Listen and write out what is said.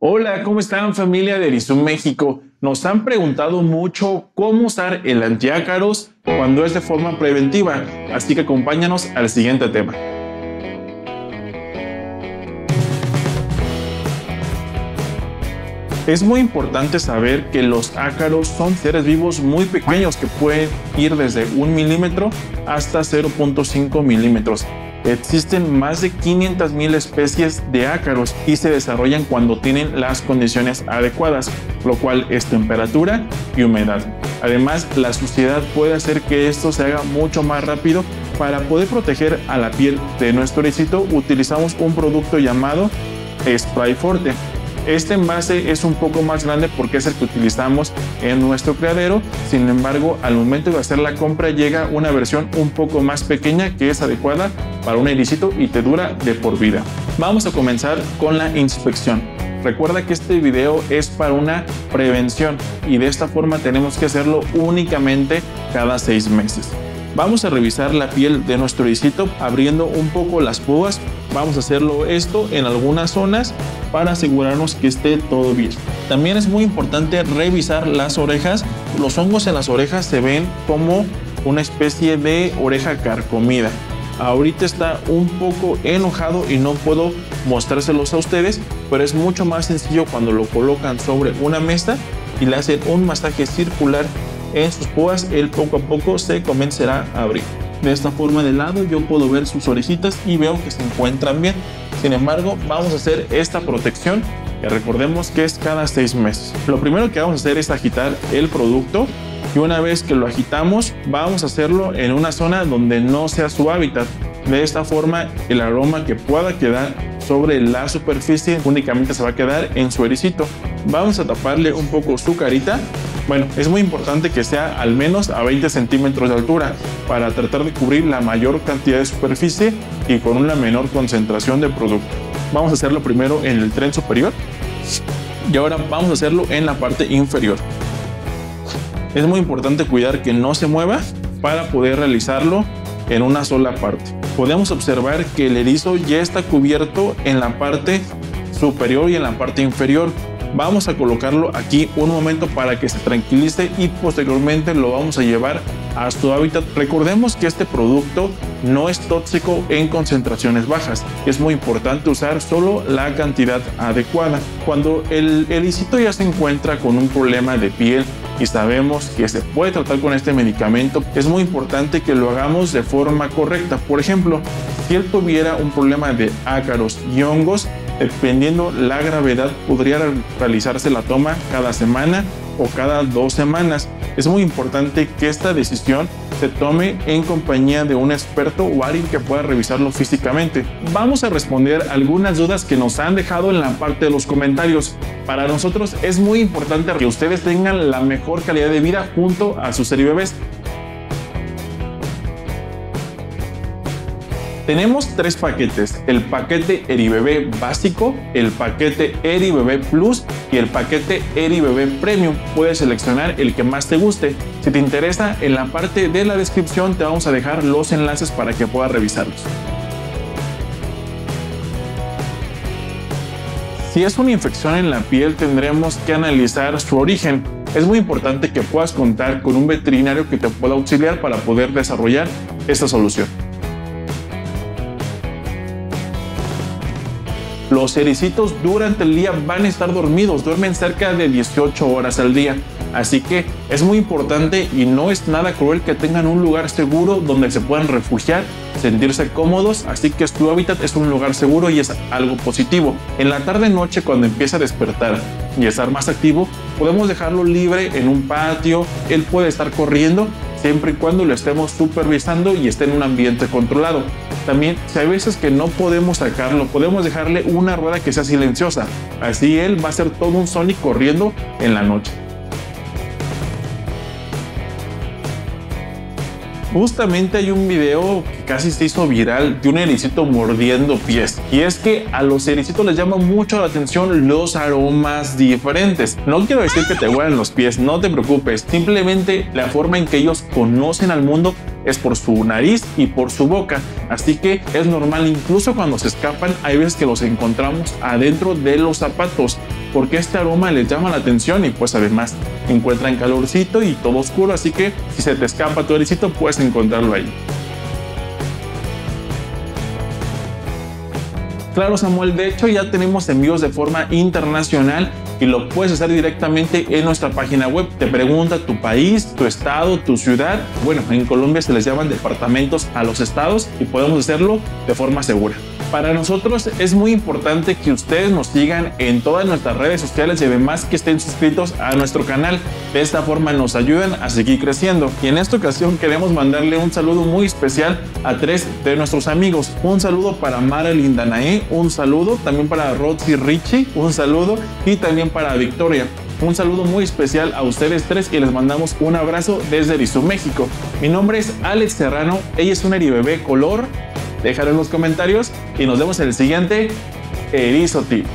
Hola, ¿cómo están familia de Erizum México? Nos han preguntado mucho cómo usar el antiácaros cuando es de forma preventiva, así que acompáñanos al siguiente tema. Es muy importante saber que los ácaros son seres vivos muy pequeños que pueden ir desde un milímetro hasta 0.5 milímetros Existen más de 500.000 especies de ácaros y se desarrollan cuando tienen las condiciones adecuadas, lo cual es temperatura y humedad. Además, la suciedad puede hacer que esto se haga mucho más rápido. Para poder proteger a la piel de nuestro éxito, utilizamos un producto llamado Spray Forte este envase es un poco más grande porque es el que utilizamos en nuestro criadero. Sin embargo, al momento de hacer la compra llega una versión un poco más pequeña que es adecuada para un ericito y te dura de por vida. Vamos a comenzar con la inspección. Recuerda que este video es para una prevención y de esta forma tenemos que hacerlo únicamente cada seis meses. Vamos a revisar la piel de nuestro ericito abriendo un poco las púas. Vamos a hacerlo esto en algunas zonas para asegurarnos que esté todo bien. También es muy importante revisar las orejas. Los hongos en las orejas se ven como una especie de oreja carcomida. Ahorita está un poco enojado y no puedo mostrárselos a ustedes, pero es mucho más sencillo cuando lo colocan sobre una mesa y le hacen un masaje circular en sus púas, él poco a poco se comenzará a abrir. De esta forma de lado yo puedo ver sus orejitas y veo que se encuentran bien. Sin embargo, vamos a hacer esta protección que recordemos que es cada seis meses. Lo primero que vamos a hacer es agitar el producto y una vez que lo agitamos vamos a hacerlo en una zona donde no sea su hábitat. De esta forma el aroma que pueda quedar sobre la superficie únicamente se va a quedar en su ericito. Vamos a taparle un poco su carita bueno, es muy importante que sea al menos a 20 centímetros de altura para tratar de cubrir la mayor cantidad de superficie y con una menor concentración de producto. Vamos a hacerlo primero en el tren superior y ahora vamos a hacerlo en la parte inferior. Es muy importante cuidar que no se mueva para poder realizarlo en una sola parte. Podemos observar que el erizo ya está cubierto en la parte superior y en la parte inferior Vamos a colocarlo aquí un momento para que se tranquilice y posteriormente lo vamos a llevar a su hábitat. Recordemos que este producto no es tóxico en concentraciones bajas. Es muy importante usar solo la cantidad adecuada. Cuando el helicito ya se encuentra con un problema de piel y sabemos que se puede tratar con este medicamento, es muy importante que lo hagamos de forma correcta. Por ejemplo, si él tuviera un problema de ácaros y hongos, Dependiendo la gravedad, podría realizarse la toma cada semana o cada dos semanas. Es muy importante que esta decisión se tome en compañía de un experto o alguien que pueda revisarlo físicamente. Vamos a responder algunas dudas que nos han dejado en la parte de los comentarios. Para nosotros es muy importante que ustedes tengan la mejor calidad de vida junto a sus bebés. Tenemos tres paquetes, el paquete Eribebé básico, el paquete Eribebé Plus y el paquete Eribebé Premium. Puedes seleccionar el que más te guste. Si te interesa, en la parte de la descripción te vamos a dejar los enlaces para que puedas revisarlos. Si es una infección en la piel, tendremos que analizar su origen. Es muy importante que puedas contar con un veterinario que te pueda auxiliar para poder desarrollar esta solución. Los ericitos durante el día van a estar dormidos, duermen cerca de 18 horas al día. Así que es muy importante y no es nada cruel que tengan un lugar seguro donde se puedan refugiar, sentirse cómodos, así que su hábitat es un lugar seguro y es algo positivo. En la tarde noche cuando empieza a despertar y estar más activo, podemos dejarlo libre en un patio, él puede estar corriendo siempre y cuando lo estemos supervisando y esté en un ambiente controlado. También, si hay veces que no podemos sacarlo, podemos dejarle una rueda que sea silenciosa. Así él va a ser todo un Sonic corriendo en la noche. Justamente hay un video que casi se hizo viral de un ericito mordiendo pies. Y es que a los ericitos les llama mucho la atención los aromas diferentes. No quiero decir que te huelan los pies, no te preocupes. Simplemente la forma en que ellos conocen al mundo es por su nariz y por su boca. Así que es normal, incluso cuando se escapan, hay veces que los encontramos adentro de los zapatos. Porque este aroma les llama la atención y pues además encuentran calorcito y todo oscuro, así que si se te escapa tu ericito puedes encontrarlo ahí. Claro Samuel, de hecho ya tenemos envíos de forma internacional y lo puedes hacer directamente en nuestra página web. Te pregunta tu país, tu estado, tu ciudad. Bueno, en Colombia se les llaman departamentos a los estados y podemos hacerlo de forma segura. Para nosotros es muy importante que ustedes nos sigan en todas nuestras redes sociales y además que estén suscritos a nuestro canal. De esta forma nos ayudan a seguir creciendo. Y en esta ocasión queremos mandarle un saludo muy especial a tres de nuestros amigos. Un saludo para Marilyn Danae, un saludo también para Roxy Richie, un saludo y también para Victoria. Un saludo muy especial a ustedes tres y les mandamos un abrazo desde Erizú, México. Mi nombre es Alex Serrano, ella es una bebé color déjalo en los comentarios y nos vemos en el siguiente Erizo Tip.